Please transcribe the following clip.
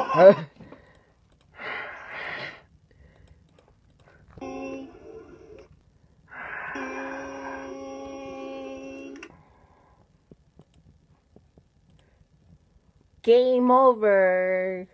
Game over.